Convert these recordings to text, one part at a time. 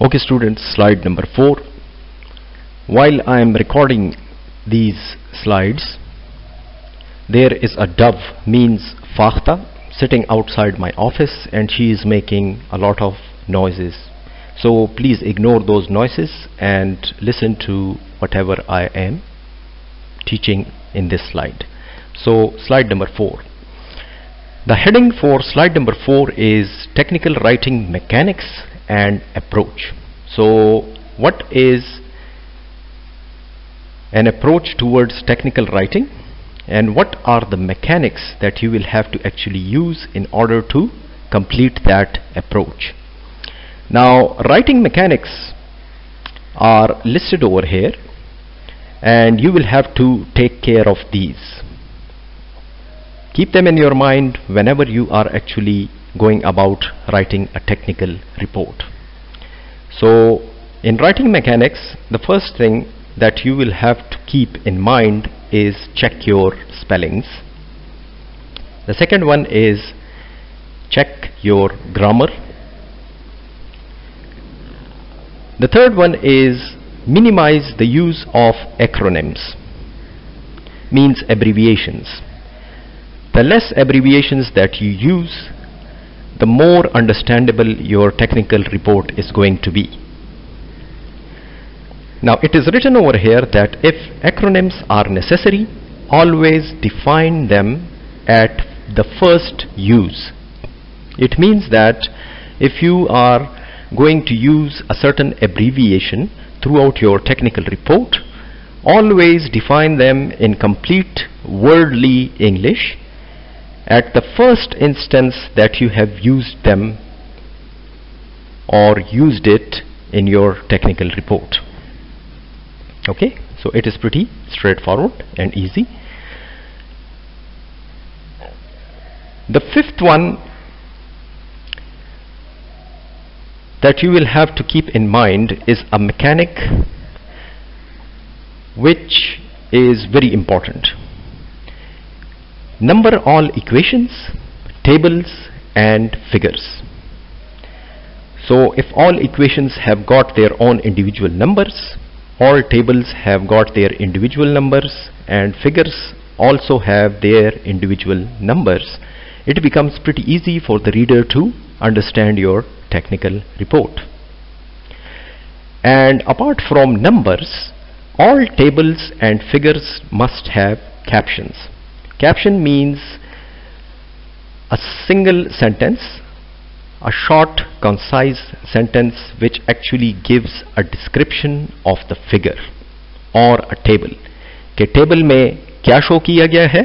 Okay students, slide number 4. While I am recording these slides, there is a dove means Fakhta sitting outside my office and she is making a lot of noises. So please ignore those noises and listen to whatever I am teaching in this slide. So slide number 4. The heading for slide number 4 is technical writing mechanics and approach. So what is an approach towards technical writing and what are the mechanics that you will have to actually use in order to complete that approach. Now writing mechanics are listed over here and you will have to take care of these. Keep them in your mind whenever you are actually going about writing a technical report. So in writing mechanics the first thing that you will have to keep in mind is check your spellings. The second one is check your grammar. The third one is minimize the use of acronyms means abbreviations. The less abbreviations that you use the more understandable your technical report is going to be. Now it is written over here that if acronyms are necessary, always define them at the first use. It means that if you are going to use a certain abbreviation throughout your technical report, always define them in complete worldly English at the first instance that you have used them or used it in your technical report. Okay? So it is pretty straightforward and easy. The fifth one that you will have to keep in mind is a mechanic which is very important number all equations tables and figures. So if all equations have got their own individual numbers all tables have got their individual numbers and figures also have their individual numbers it becomes pretty easy for the reader to understand your technical report. And apart from numbers all tables and figures must have captions caption means a single sentence a short concise sentence which actually gives a description of the figure or a table कि table में क्या show किया गया है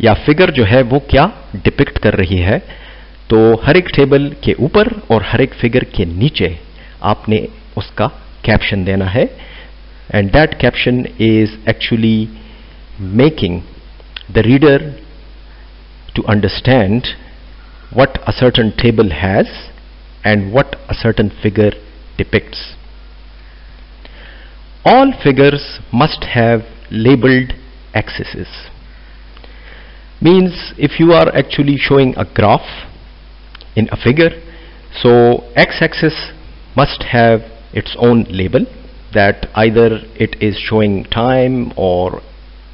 या figure जो है वो क्या डिपिक्ट कर रही है तो हर एक टेबल के ऊपर और हर एक फिगर के नीचे आपने उसका कैप्शन देना है and that caption is actually making the reader to understand what a certain table has and what a certain figure depicts. All figures must have labeled axes. Means if you are actually showing a graph in a figure, so x-axis must have its own label that either it is showing time or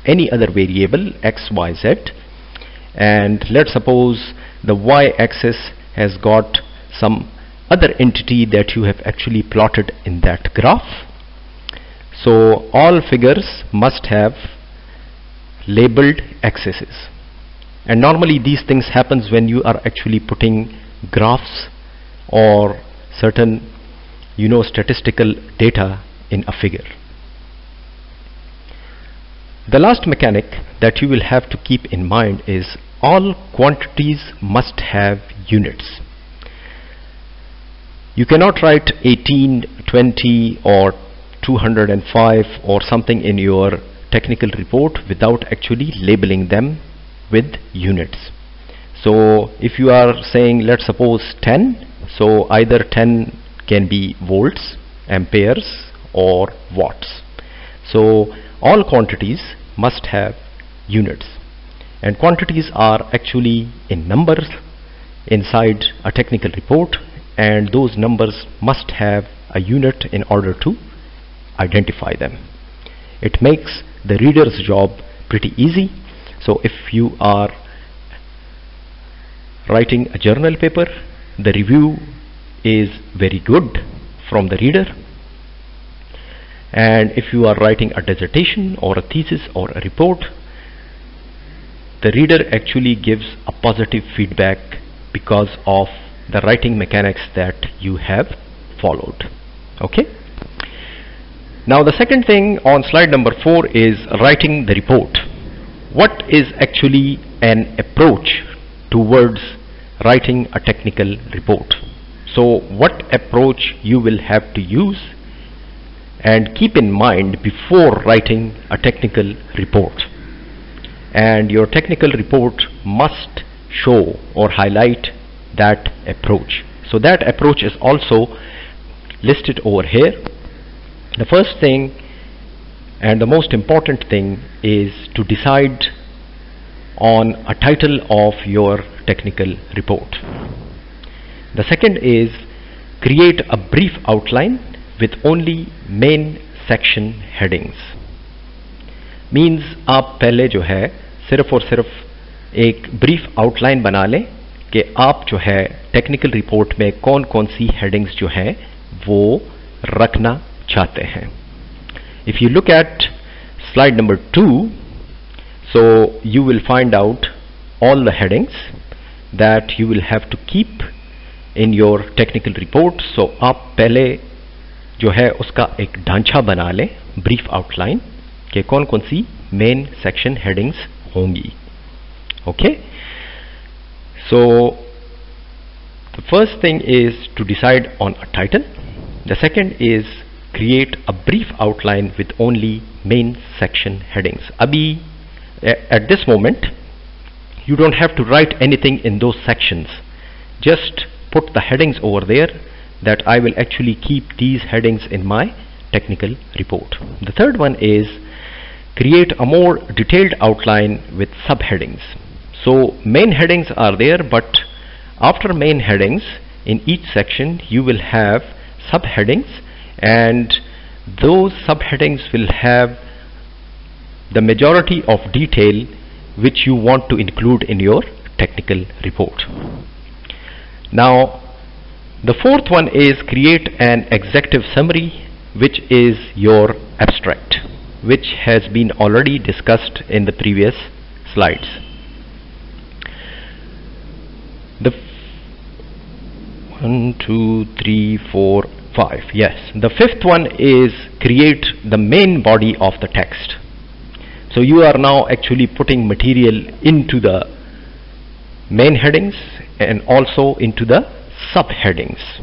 any other variable x y z. And let's suppose the y-axis has got some other entity that you have actually plotted in that graph. So all figures must have labeled axes. And normally these things happens when you are actually putting graphs or certain you know statistical data in a figure the last mechanic that you will have to keep in mind is all quantities must have units. You cannot write 18, 20 or 205 or something in your technical report without actually labeling them with units. So if you are saying let's suppose 10, so either 10 can be volts, amperes or watts. So all quantities must have units and quantities are actually in numbers inside a technical report and those numbers must have a unit in order to identify them. It makes the reader's job pretty easy. So if you are writing a journal paper, the review is very good from the reader. And if you are writing a dissertation or a thesis or a report, the reader actually gives a positive feedback because of the writing mechanics that you have followed. Okay? Now the second thing on slide number four is writing the report. What is actually an approach towards writing a technical report? So what approach you will have to use and keep in mind before writing a technical report. And your technical report must show or highlight that approach. So that approach is also listed over here. The first thing and the most important thing is to decide on a title of your technical report. The second is create a brief outline with only main section headings means आप पहले जो है, सिर्फ़ और सिर्फ़ एक brief outline बना लें कि आप जो है टेक्निकल रिपोर्ट में कौन कौन सी हेडिंग्स जो है, वो रखना चाहते हैं। If you look at slide number two so you will find out all the headings that you will have to keep in your technical report so आप पहले जो है उसका एक ढांचा बना लें ब्रीफ आउटलाइन के कौन कौन सी मेन सेक्शन हेडिंग्स होंगी okay so the first thing is to decide on a title the second is create a brief outline with only main section headings अभी at this moment you don't have to write anything in those sections just put the headings over there that I will actually keep these headings in my technical report. The third one is create a more detailed outline with subheadings. So main headings are there but after main headings in each section you will have subheadings and those subheadings will have the majority of detail which you want to include in your technical report. Now the fourth one is create an executive summary which is your abstract which has been already discussed in the previous slides. The one, two, three, four, five. Yes, the fifth one is create the main body of the text. So you are now actually putting material into the main headings and also into the subheadings.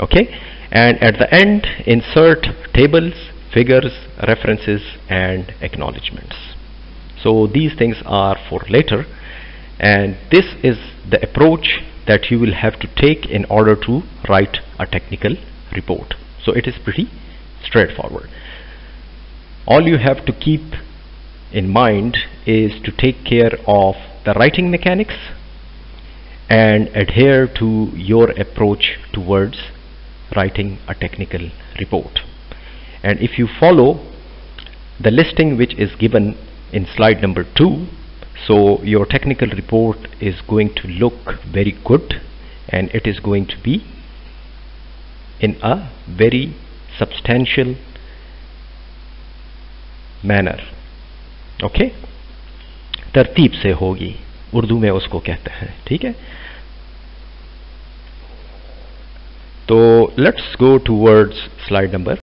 Okay? And at the end insert tables figures references and acknowledgements. So these things are for later. And this is the approach that you will have to take in order to write a technical report. So it is pretty straightforward. All you have to keep in mind is to take care of the writing mechanics and adhere to your approach towards writing a technical report and if you follow the listing which is given in slide number 2 so your technical report is going to look very good and it is going to be in a very substantial manner okay तरतीब से होगी उर्दू में उसको कहते हैं ठीक है? तो let's go towards slide number